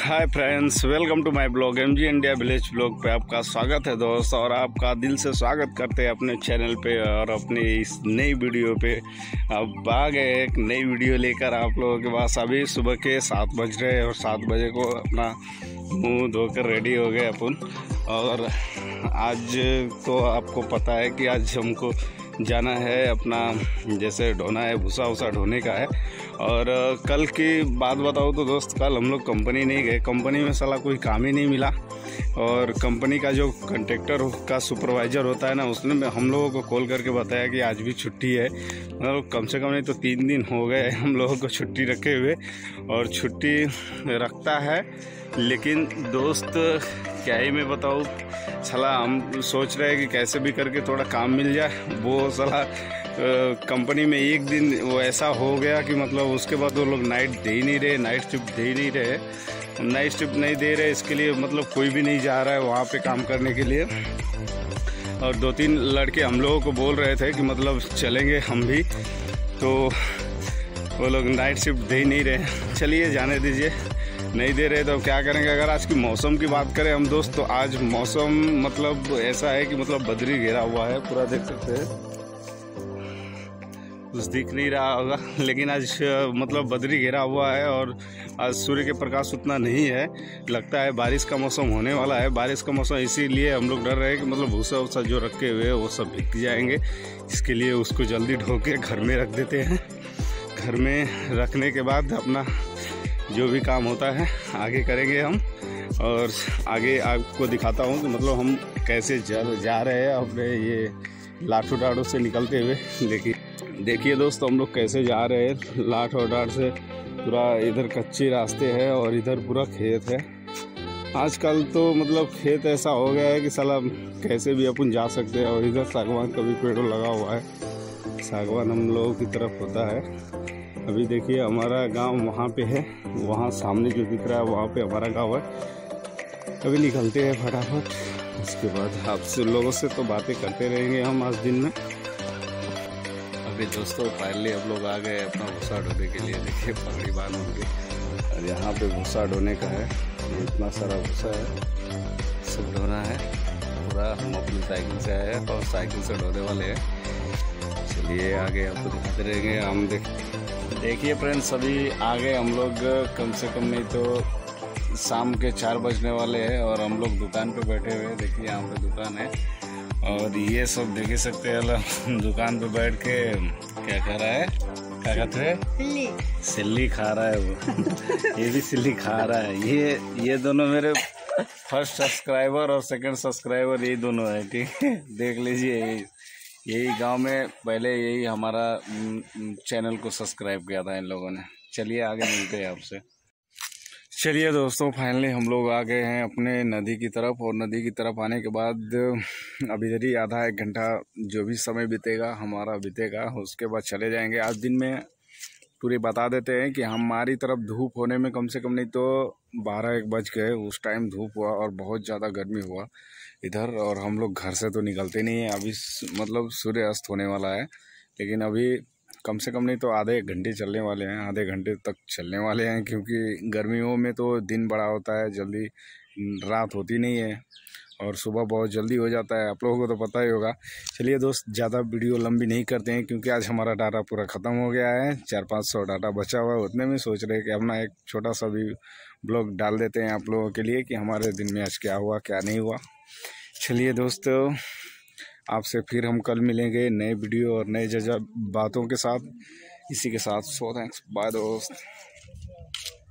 Hi friends welcome to my blog M G India village blog पे आपका स्वागत है दोस्त, और आपका दिल से स्वागत करते हैं अपने चैनल पे और अपनी इस नई वीडियो पे। अब आ गए एक नई वीडियो लेकर आप लोगों के पास। अभी सुबह के सात बज रहे हैं और सात बजे को अपना मुँह धोकर रेडी हो गए अपन। और आज तो आपको पता है कि आज हमको जाना है अपना, जैसे ढोना है, भूसा वूसा ढोने का है। और कल की बात बताऊँ तो दोस्त, कल हम लोग कंपनी नहीं गए। कंपनी में साला कोई काम ही नहीं मिला। और कंपनी का जो कंट्रेक्टर का सुपरवाइज़र होता है ना, उसने हम लोगों को कॉल करके बताया कि आज भी छुट्टी है। मतलब कम से कम नहीं तो तीन दिन हो गए हम लोगों को छुट्टी रखे हुए। और छुट्टी रखता है, लेकिन दोस्त क्या ही मैं बताऊँ? सलाह हम सोच रहे हैं कि कैसे भी करके थोड़ा काम मिल जाए। वो सलाह कंपनी में एक दिन वो ऐसा हो गया कि मतलब उसके बाद वो लोग नाइट दे ही नहीं रहे नाइट शिफ्ट दे ही नहीं रहे। नाइट शिफ्ट नहीं दे रहे, इसके लिए मतलब कोई भी नहीं जा रहा है वहाँ पे काम करने के लिए। और दो तीन लड़के हम लोगों को बोल रहे थे कि मतलब चलेंगे हम भी। तो वो लोग नाइट शिफ्ट दे ही नहीं रहे। चलिए जाने दीजिए। नहीं दे रहे तो क्या करेंगे? अगर आज की मौसम की बात करें हम दोस्त तो आज मौसम मतलब ऐसा है कि मतलब बदरी घेरा हुआ है, पूरा देख सकते हैं। कुछ दिख नहीं रहा होगा, लेकिन आज मतलब बदरी घेरा हुआ है और आज सूर्य के प्रकाश उतना नहीं है। लगता है बारिश का मौसम होने वाला है। बारिश का मौसम इसीलिए हम लोग डर रहे हैं कि मतलब भूसा वूसा जो रखे हुए वो सब भीग जाएँगे। इसके लिए उसको जल्दी ढो के घर में रख देते हैं। घर में रखने के बाद अपना जो भी काम होता है, आगे करेंगे हम। और आगे आपको दिखाता हूँ कि मतलब हम कैसे जल जा रहे हैं अपने ये लाठो डाड़ों से निकलते हुए। देखिए देखिए दोस्त, हम लोग कैसे जा रहे हैं। लाठ डाड़ से पूरा इधर कच्चे रास्ते हैं और इधर पूरा खेत है। आजकल तो मतलब खेत ऐसा हो गया है कि साला कैसे भी अपन जा सकते हैं। और इधर सागवान का भी पेड़ लगा हुआ है। सागवान हम लोगों की तरफ़ होता है। अभी देखिए हमारा गाँव वहाँ पे है। वहाँ सामने जो दिख रहा है वहाँ पे हमारा गाँव है। अभी निकलते हैं फटाफट। उसके बाद आपसे लोगों से तो बातें करते रहेंगे हम आज दिन में। अभी दोस्तों पहले हम लोग आ गए अपना भूसा ढोने के लिए। देखिए पगड़ी बाँध होंगे और यहाँ पे भूसा ढोने का है। ये इतना सारा भूसा है। सब ढोना है। पूरा हम अपनी साइकिल से आए हैं और साइकिल से ढोने वाले हैं। चलिए आगे आपको दिखाते रहेंगे। हम देख देखिए फ्रेंड्स अभी आगे हम लोग कम से कम नहीं तो शाम के चार बजने वाले हैं और हम लोग दुकान पे बैठे हुए हैं। देखिए यहाँ पे दुकान है। और ये सब देख ही सकते हैं दुकान पे बैठ के क्या कर रहा है? क्या कहते हैं? सिल्ली। खा रहा है वो। ये भी सिल्ली खा रहा है। ये ये दोनों मेरे फ़र्स्ट सब्सक्राइबर और सेकंड सब्सक्राइबर ये दोनों है ठीक है? देख लीजिए। यही गाँव में पहले यही हमारा चैनल को सब्सक्राइब किया था इन लोगों ने। चलिए आगे मिलते हैं आपसे। चलिए दोस्तों फाइनली हम लोग आ गए हैं अपने नदी की तरफ़ और नदी की तरफ़ आने के बाद अभी इधर ही आधा एक घंटा जो भी समय बीतेगा, हमारा बीतेगा, उसके बाद चले जाएँगे। आज दिन में पूरी बता देते हैं कि हमारी तरफ़ धूप होने में कम से कम नहीं तो बारह एक बज गए, उस टाइम धूप हुआ और बहुत ज़्यादा गर्मी हुआ। इधर और हम लोग घर से तो निकलते नहीं हैं। अभी मतलब सूर्य अस्त होने वाला है, लेकिन अभी कम से कम नहीं तो आधे घंटे चलने वाले हैं, आधे घंटे तक चलने वाले हैं, क्योंकि गर्मियों में तो दिन बड़ा होता है, जल्दी रात होती नहीं है। और सुबह बहुत जल्दी हो जाता है, आप लोगों को तो पता ही होगा। चलिए दोस्त, ज़्यादा वीडियो लंबी नहीं करते हैं, क्योंकि आज हमारा डाटा पूरा ख़त्म हो गया है। चार पाँच सौ डाटा बचा हुआ है, उतने में सोच रहे कि अपना एक छोटा सा भी ब्लॉग डाल देते हैं आप लोगों के लिए कि हमारे दिन में आज क्या हुआ, क्या नहीं हुआ। चलिए दोस्तों, आपसे फिर हम कल मिलेंगे नए वीडियो और नए जजा, बातों के साथ। इसी के साथ सो थैंक्स बाय दोस्त।